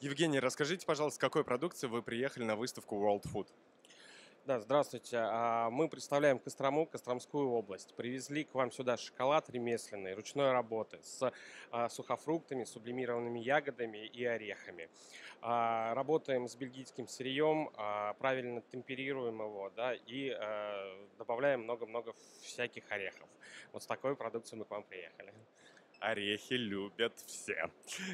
Евгений, расскажите, пожалуйста, какой продукцией вы приехали на выставку World Food? Да, здравствуйте. А, Мы представляем Кострому, Костромскую область. Привезли к вам сюда шоколад ремесленный, ручной работы, с а, сухофруктами, сублимированными ягодами и орехами. А, Работаем с бельгийским сырьем, правильно темперируем его, да, и добавляем много-много всяких орехов. Вот с такой продукцией мы к вам приехали. Орехи любят все.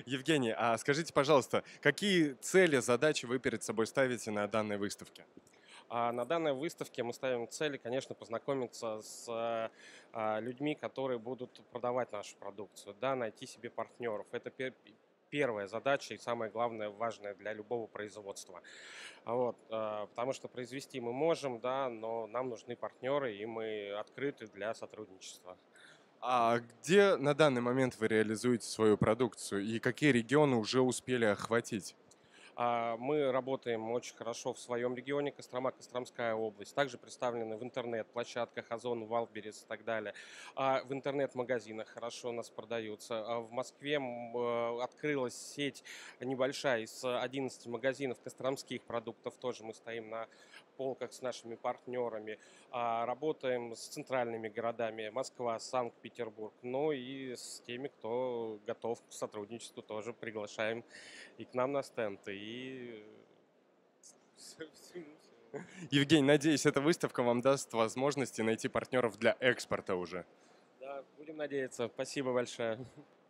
Евгений, а скажите, пожалуйста, какие цели, задачи вы перед собой ставите на данной выставке? А на данной выставке мы ставим цели, конечно, познакомиться с а, людьми, которые будут продавать нашу продукцию, да, найти себе партнеров. Это пе- первая задача и самое главное, важное для любого производства. А Вот, э, потому что произвести мы можем, да, но нам нужны партнеры, и мы открыты для сотрудничества. А где на данный момент вы реализуете свою продукцию и какие регионы уже успели охватить? А, Мы работаем очень хорошо в своем регионе, Кострома, Костромская область. Также представлены в интернет-площадках Ozon, Wildberries и так далее. А В интернет-магазинах хорошо у нас продаются. А В Москве открылась сеть небольшая из 11 магазинов костромских продуктов. Тоже мы стоим на полках с нашими партнерами. Работаем с центральными городами Москва, Санкт-Петербург. Ну и с теми, кто готов к сотрудничеству, тоже приглашаем и к нам на стенд. И всему всё. Евгений, надеюсь, эта выставка вам даст возможности найти партнеров для экспорта уже. Да, будем надеяться. Спасибо большое.